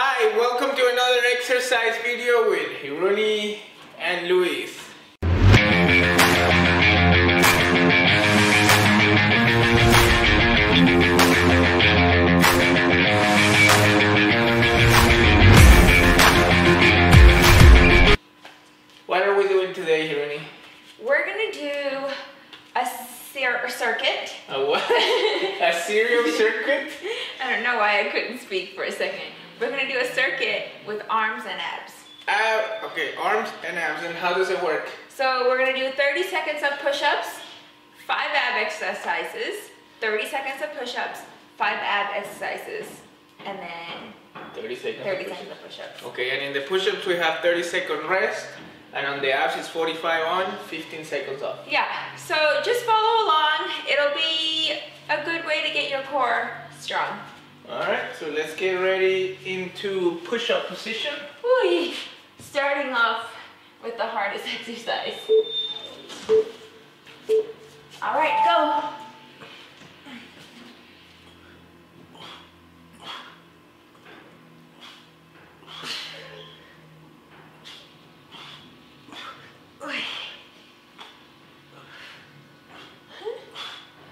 Hi, welcome to another exercise video with Hiruni and Luis. What are we doing today, Hiruni? We're gonna do a cir- circuit. A what? a serial circuit? I don't know why I couldn't speak for a second. We're gonna do a circuit with arms and abs. Uh, okay, arms and abs, and how does it work? So we're gonna do 30 seconds of push-ups, five ab exercises, 30 seconds of push-ups, five ab exercises, and then 30 seconds. 30 of seconds push-ups. of push-ups. Okay, and in the push-ups we have 30 second rest, and on the abs it's 45 on, 15 seconds off. Yeah, so just follow along. It'll be a good way to get your core strong. Alright, so let's get ready into push-up position. Whee! Starting off with the hardest exercise. All right, go.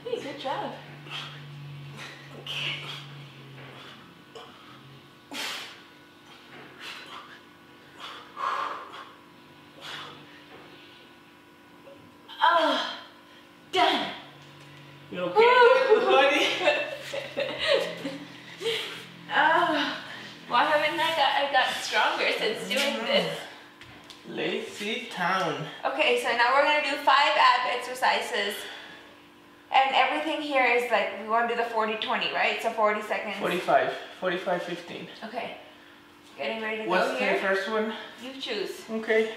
Hey, good job. Okay. Oh, done. You okay, buddy? Oh, why haven't I got, I got stronger since doing this? Lazy town. Okay, so now we're gonna do five ab exercises. And everything here is like, we wanna do the 40-20, right? So 40 seconds. 45, 45, 15. Okay. Getting ready to What's go the first one? You choose. Okay.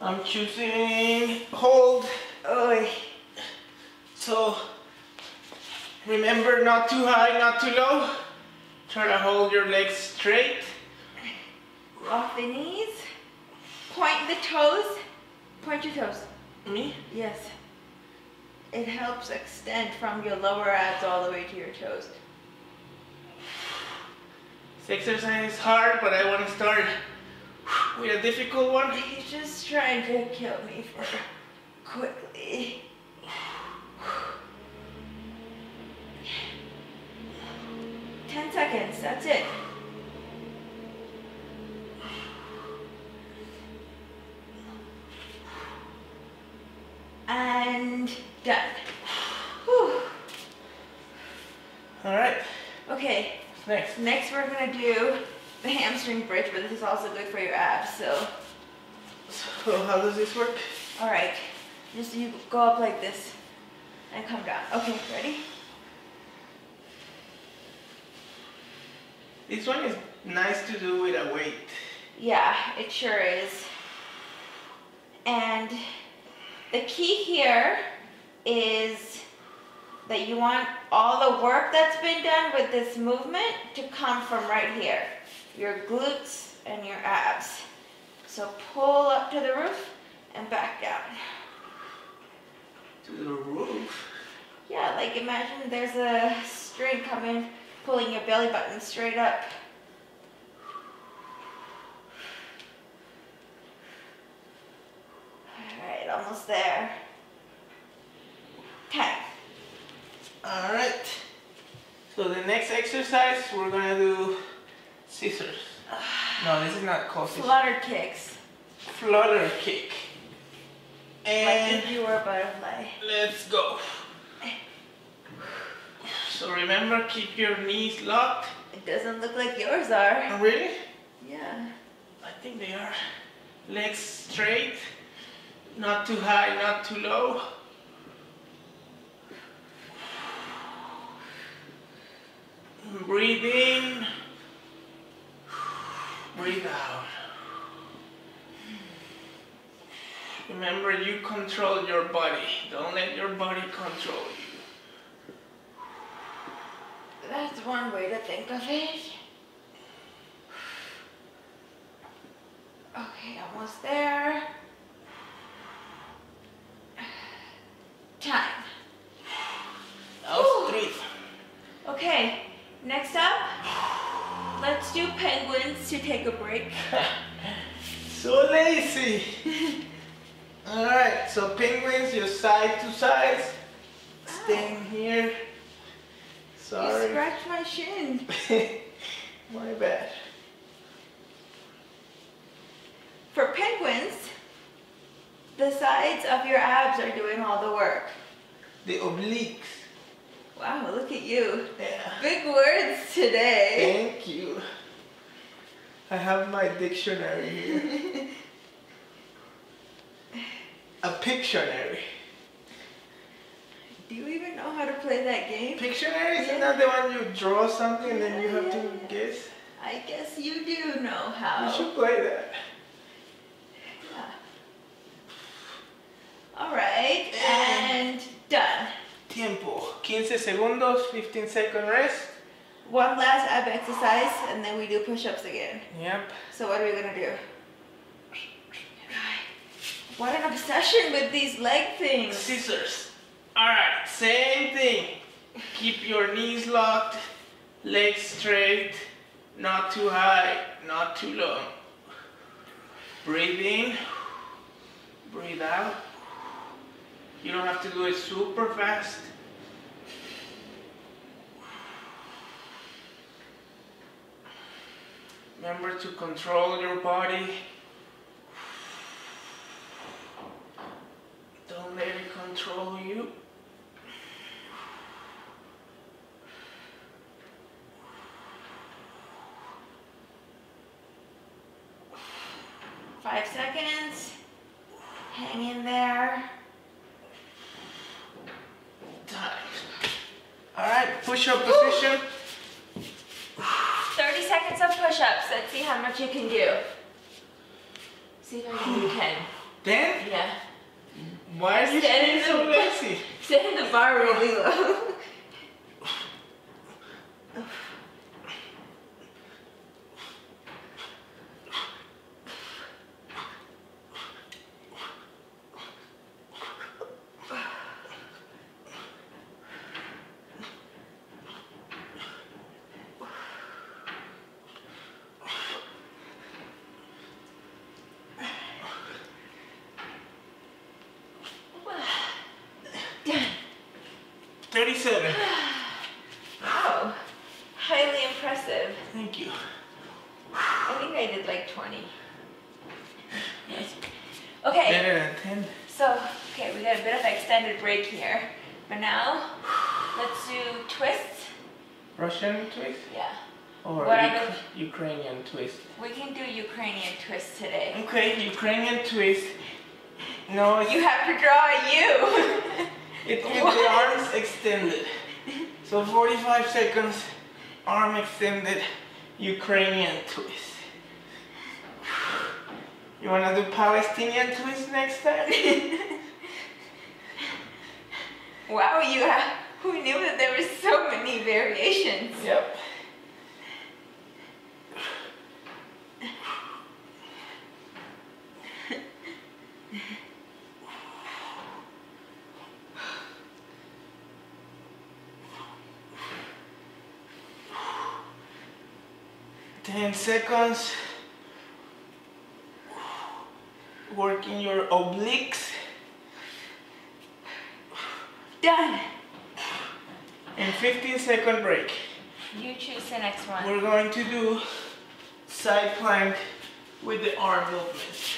I'm choosing hold. Oy. So remember not too high, not too low. Try to hold your legs straight. Off the knees. Point the toes. Point your toes. Me? Yes. It helps extend from your lower abs all the way to your toes. This exercise is hard, but I want to start with a difficult one. He's just trying to kill me for quickly. Ten seconds, that's it. And done. Whew. All right. Okay, Next. next we're gonna do the hamstring bridge, but this is also good for your abs, so. So how does this work? All right, just you go up like this and come down. Okay, ready? This one is nice to do with a weight. Yeah, it sure is. And the key here is that you want all the work that's been done with this movement to come from right here. Your glutes and your abs. So pull up to the roof and back down. To the roof. Yeah, like imagine there's a string coming, pulling your belly button straight up. Alright, almost there. Time. All right. So the next exercise, we're gonna do scissors. No, this is not called scissors. Flutter kicks. Flutter kick. Like And if you were a butterfly. let's go. So remember, keep your knees locked. It doesn't look like yours are. Oh, really? Yeah. I think they are. Legs straight. Not too high, not too low. Breathe in. Breathe out. Remember, you control your body. Don't let your body control you. That's one way to think of it. Okay, almost there. Time. Okay, next up, let's do penguins to take a break. so lazy. All right, so penguins, just side to sides. Staying ah. here. Sorry. You scratched my shin. My bad. For penguins, the sides of your abs are doing all the work. The obliques. Wow, look at you. Yeah. Big words today. Thank you. I have my dictionary here. A Pictionary. Do you even know how to play that game? Pictionary isn't that the one you draw something and then you have to guess? I guess you do know how. You should play that. All right, and done. Tiempo. 15 segundos, 15 second rest. One last ab exercise, and then we do push-ups again. Yep. So what are we gonna do? What an obsession with these leg things. Scissors. Alright, same thing. Keep your knees locked, legs straight, not too high, not too low. Breathe in, breathe out. You don't have to do it super fast. Remember to control your body. Don't let it control you. Five seconds. Hang in there. Time. Alright, push up position. 30 seconds of push-ups. Let's see how much you can do. See if I can do 10. Then, Yeah. why are you Stand being in so the- lazy? Set the bar really low. 37. Wow. Highly impressive. Thank you. I think I did like 20. Yes. Okay, Better than 10. so, okay, we got a bit of extended break here. But now, let's do twists. Russian twist Yeah. or What Uk- other- Ukrainian twist? We can do Ukrainian twist today. Okay, Ukrainian twist. No, it's, You have to draw a U. it's with the arms extended. So 45 seconds, arm extended, Ukrainian twist. You wanna do Palestinian twist next time? wow, you have, who knew that there were so 10 seconds. Working your obliques. Done. And 15 second break. You choose the next one. We're going to do side plank with the arm movements.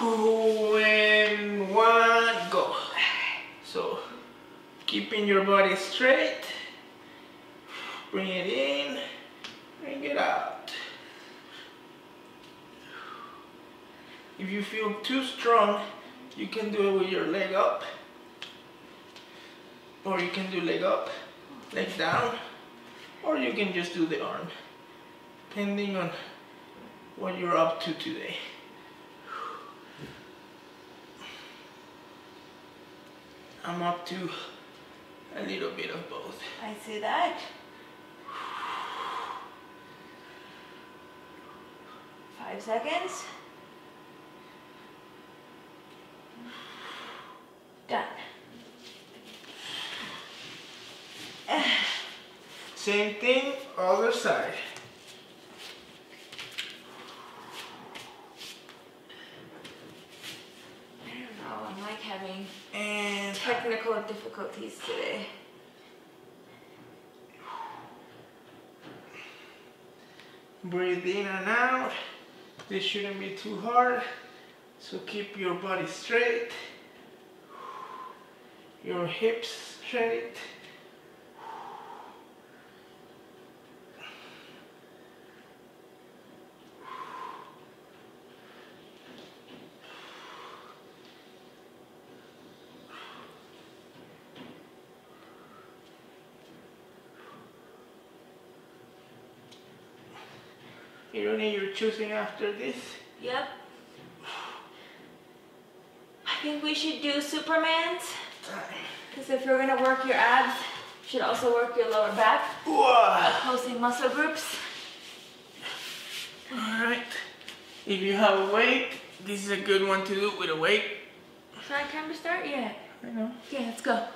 And one go. So keeping your body straight. Bring it in bring it out. If you feel too strong, you can do it with your leg up. Or you can do leg up, leg down, or you can just do the arm, depending on what you're up to today. I'm up to a little bit of both. I see that. Five seconds. Done. Same thing, other side. I don't know, I'm like having And technical difficulties today. breathe in and out. This shouldn't be too hard. So keep your body straight. Your hips straight. You don't need your choosing after this. Yep. I think we should do Superman's. Because if you're gonna work your abs, you should also work your lower back, opposing muscle groups. Alright. If you have a weight, this is a good one to do with a weight. It's not time to start yet. I know. Okay, let's go.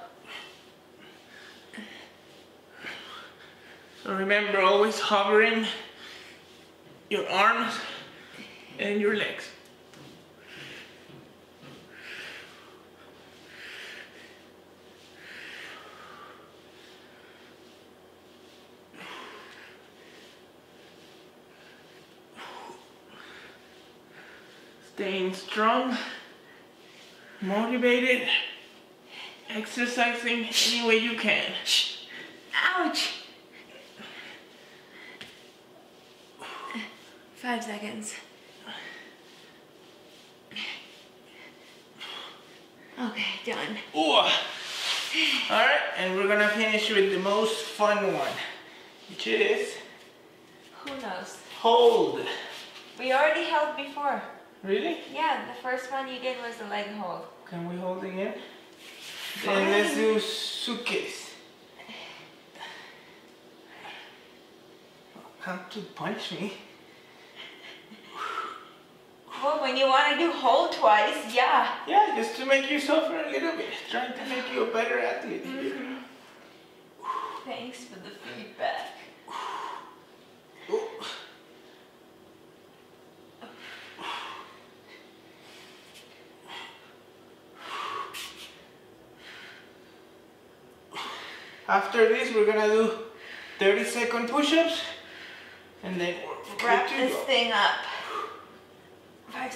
So remember always hovering your arms and your legs. Staying strong, motivated, exercising any way you can. Ouch! Five seconds. Okay, done. Ooh. Alright, and we're gonna finish with the most fun one, which is Who knows? hold. We already held before. Really? Yeah, the first one you did was the leg hold. Can we hold again? Then let's do suitcase. Come to punch me. Well, when you want to do hold twice, yeah. Yeah, just to make you suffer a little bit. Trying to make you a better athlete. Mm-hmm. Thanks for the feedback. After this, we're gonna do 30 second push-ups, and then we're Wrap this go. thing up.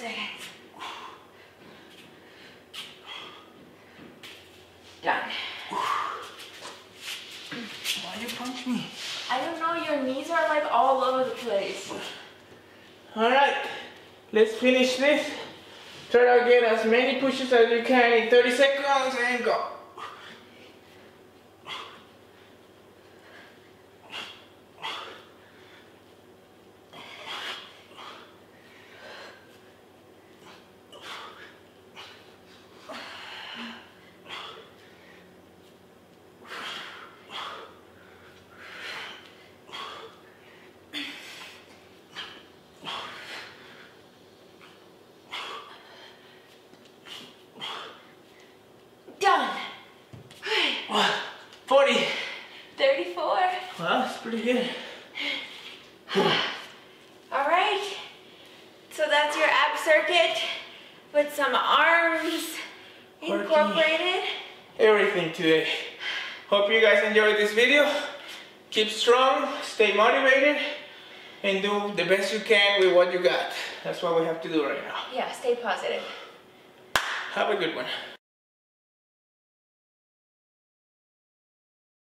Five seconds. Done. Why you punch me? I don't know, your knees are like all over the place. All right, let's finish this. Try to get as many pushes as you can in 30 seconds and go. Done. Wow, 40. 34. Wow, that's pretty good. All right. So that's your ab circuit with some arms Working. incorporated. Everything today. Hope you guys enjoyed this video. Keep strong, stay motivated, and do the best you can with what you got. That's what we have to do right now. Yeah, stay positive. Have a good one.